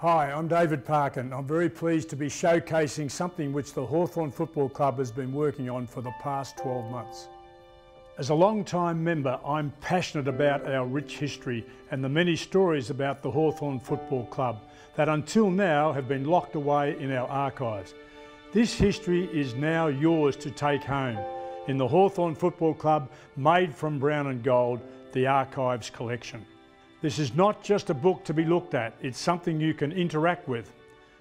Hi, I'm David Parkin. I'm very pleased to be showcasing something which the Hawthorn Football Club has been working on for the past 12 months. As a long-time member, I'm passionate about our rich history and the many stories about the Hawthorn Football Club that until now have been locked away in our archives. This history is now yours to take home in the Hawthorn Football Club made from brown and gold, the Archives collection. This is not just a book to be looked at, it's something you can interact with.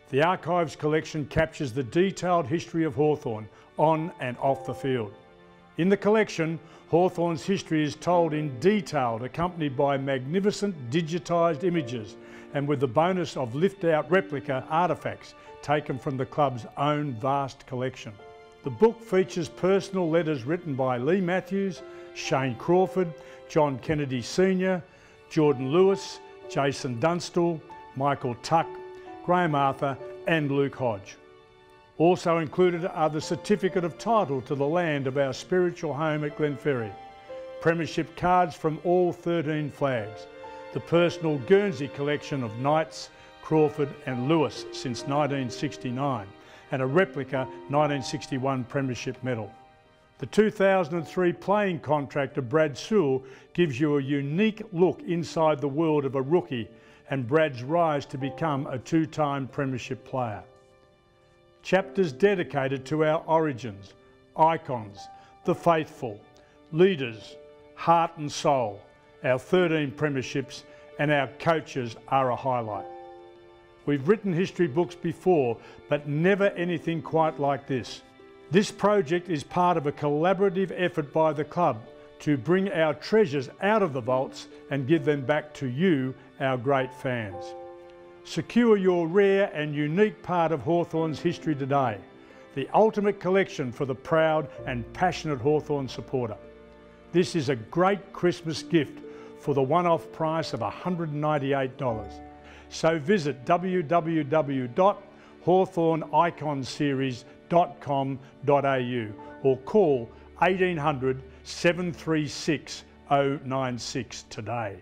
The Archives collection captures the detailed history of Hawthorn on and off the field. In the collection, Hawthorn's history is told in detail, accompanied by magnificent digitised images and with the bonus of lift-out replica artefacts taken from the club's own vast collection. The book features personal letters written by Leigh Matthews, Shane Crawford, John Kennedy Sr., Jordan Lewis, Jason Dunstall, Michael Tuck, Graham Arthur and Luke Hodge. Also included are the certificate of title to the land of our spiritual home at Glenferrie, premiership cards from all 13 flags, the personal Guernsey collection of Knights, Crawford and Lewis since 1969, and a replica 1961 premiership medal. The 2003 playing contract of Brad Sewell gives you a unique look inside the world of a rookie and Brad's rise to become a two-time premiership player. Chapters dedicated to our origins, icons, the faithful, leaders, heart and soul, our 13 premierships and our coaches are a highlight. We've written history books before, but never anything quite like this. This project is part of a collaborative effort by the club to bring our treasures out of the vaults and give them back to you, our great fans. Secure your rare and unique part of Hawthorn's history today, the ultimate collection for the proud and passionate Hawthorn supporter. This is a great Christmas gift for the one-off price of $198. So visit www.hawthorniconseries.com www.ecom.com.au or call 1800 736 096 today.